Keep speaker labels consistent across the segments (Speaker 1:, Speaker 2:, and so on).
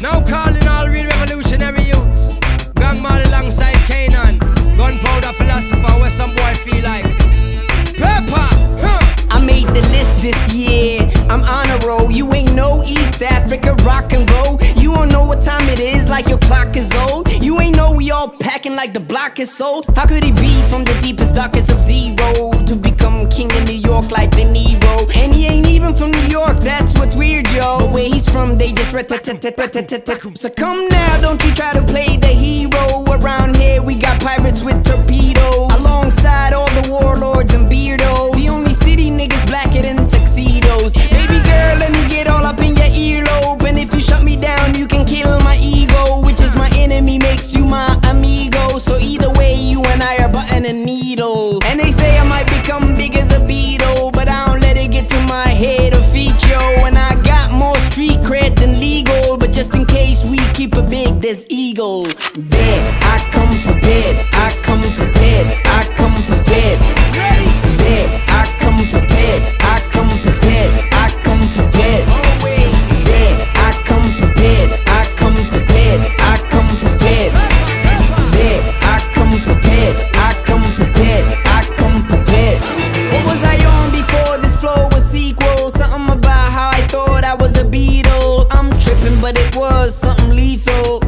Speaker 1: Now calling all real revolutionary youths. Gang man alongside K'naan. Gunpowder philosopher, where some boy feel like. Pepper, huh?
Speaker 2: I made the list this year. I'm on a roll. You ain't no East Africa rock and roll. You don't know what time it is, like your clock is old. You ain't know we all packing like the block is sold. How could he be from the deepest, So come now, don't you try to play the hero. Around here, we got pirates with torpedoes. Alongside all the warlords and beardos. The only city niggas blacker than tuxedos. Baby girl, let me get all up in your earlobe. And if you shut me down, you can kill my ego. Which is my enemy, makes you my amigo. So either way, you and I are button and needle. There's eagle. There, I come prepared. I come prepared. I come prepared. I come prepared. I come prepared. I come prepared. I come prepared. I come prepared. I come prepared. There, I come prepared. I come prepared. I come prepared. What was I on before this flow was sequel? Something about how I thought I was a beetle. I'm tripping, but it was something lethal.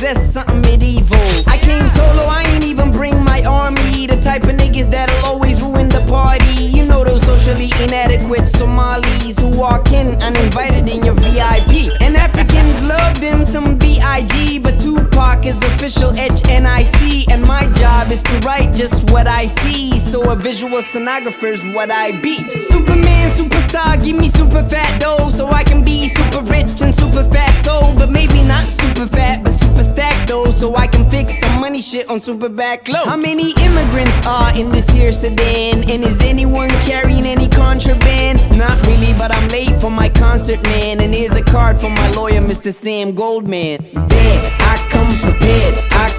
Speaker 2: Possessed something medieval. I came solo, I ain't even bring my army. The type of niggas that'll always ruin the party. You know those socially inadequate Somalis who walk in uninvited in your VIP. And Africans love them some VIG, but Tupac is official HNIC. And my job is to write just what I see. So a visual stenographer's what I be. Superman, superstar, give me super fat dough so I can be super rich and super fat soul. But maybe not super fat, but super stacked though, so I can fix some money shit on super back low. How many immigrants are in this here sedan? And is anyone carrying any contraband? Not really, but I'm late for my concert, man. And here's a card from my lawyer, Mr. Sam Goldman. There, I come prepared. I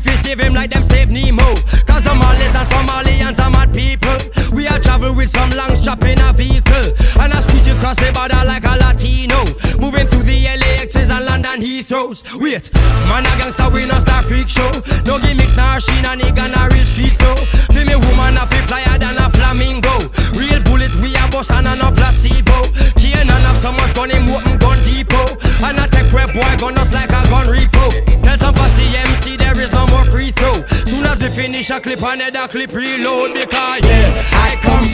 Speaker 1: have you save him like them save Nemo. Cause the Malays and Somalians are mad people. We are travel with some long strap in a vehicle. And I squeeze across the border like a Latino. Moving through the LAXs and London Heathrows. Wait, man a gangster we no star freak show. No gimmicks, nah sheen and nigga nah real street flow. Feel me woman a fi flyer than a flamingo. Real bullet we a boss and a no placebo. Can't have so much gun him open gun depot. And a tech prep boy gun us like a gun repo. Tell some fussy MC We finish a clip another clip reload because yeah, I come